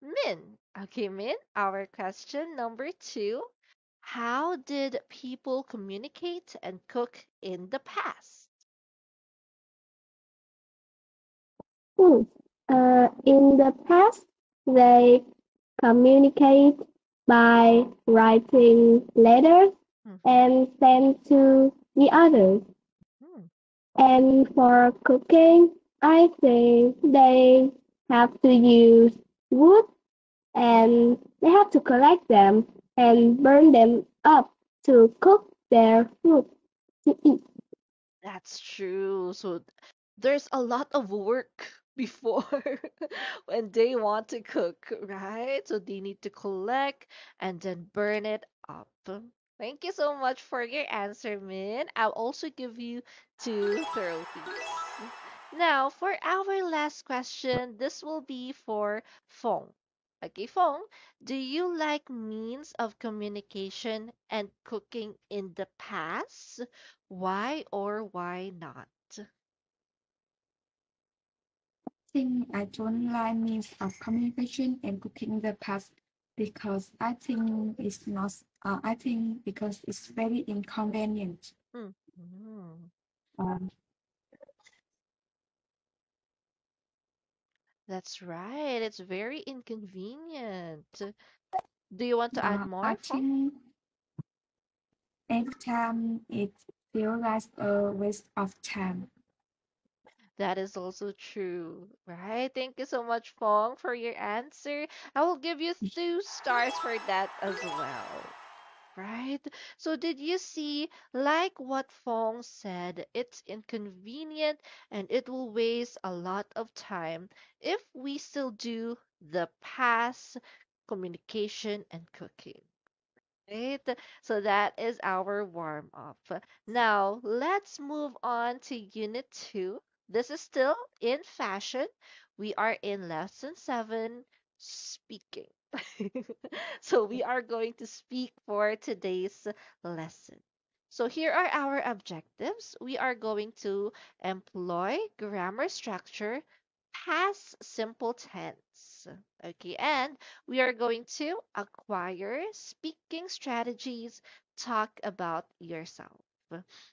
Min. Okay, Min, our question number two. How did people communicate and cook in the past? Hmm. Uh, in the past, they communicate by writing letters Mhm. and send to the others. Hmm. And for cooking, I think they have to use wood and they have to collect them and burn them up to cook their food to eat. That's true. So there's a lot of work before when they want to cook, right? So they need to collect and then burn it up. Thank you so much for your answer, Min. I'll also give you two trophies. Now, for our last question, this will be for Fong. Okay, Fong, do you like means of communication and cooking in the past? Why or why not? think I don't like means of communication and cooking in the past because I think it's not. Uh, I think because it's very inconvenient. Mm. Um, That's right. It's very inconvenient. Do you want to add uh, more, I think every time it feels like a waste of time. That is also true, right? Thank you so much, Fong, for your answer. I will give you two stars for that as well. Right? So did you see, like what Fong said, it's inconvenient and it will waste a lot of time if we still do the past communication and cooking. Right? So that is our warm up. Now, let's move on to unit two. This is still in fashion. We are in lesson seven, speaking. So we are going to speak for today's lesson. So here are our objectives. We are going to employ grammar structure, past simple tense. Okay, and we are going to acquire speaking strategies, talk about yourself.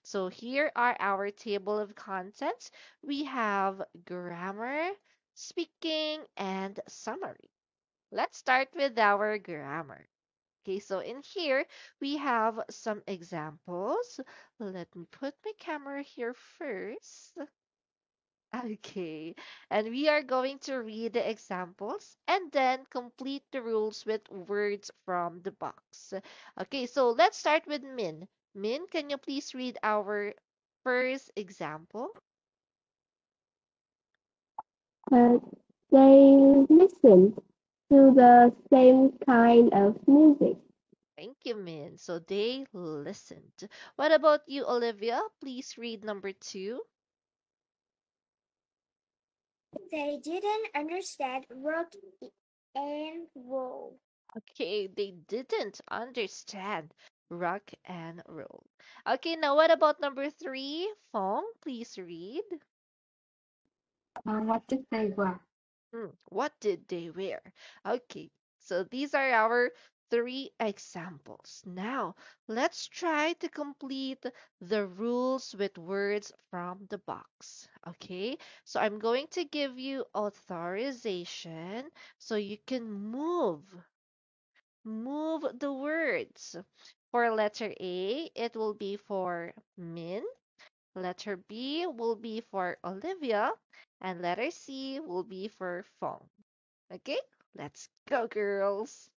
So here are our table of contents. We have grammar, speaking, and summary. Let's start with our grammar. Okay, so in here we have some examples. Let me put my camera here first. Okay, and we are going to read the examples and then complete the rules with words from the box. Okay, so let's start with Min. Min, can you please read our first example? Uh, they listen to the same kind of music. Thank you, Min. So they listened. What about you, Olivia? Please read number two. They didn't understand rock and roll. Okay, they didn't understand rock and roll. Okay, now what about number three? Fong, please read. Uh, what did they wear? Hmm, what did they wear? Okay, so these are our three examples. Now, let's try to complete the rules with words from the box. Okay, so I'm going to give you authorization so you can move move the words. For letter A, it will be for Min. Letter B will be for Olivia. And letter C will be for Fong. Okay, let's go, girls.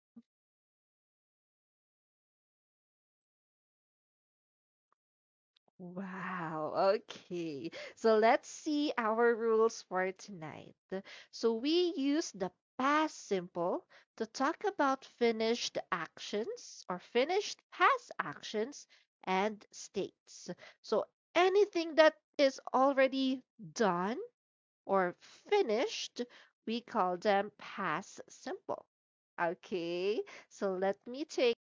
Wow, okay. So let's see our rules for tonight. So we use the past simple to talk about finished actions or finished past actions and states. So anything that is already done or finished, we call them past simple. Okay, so let me take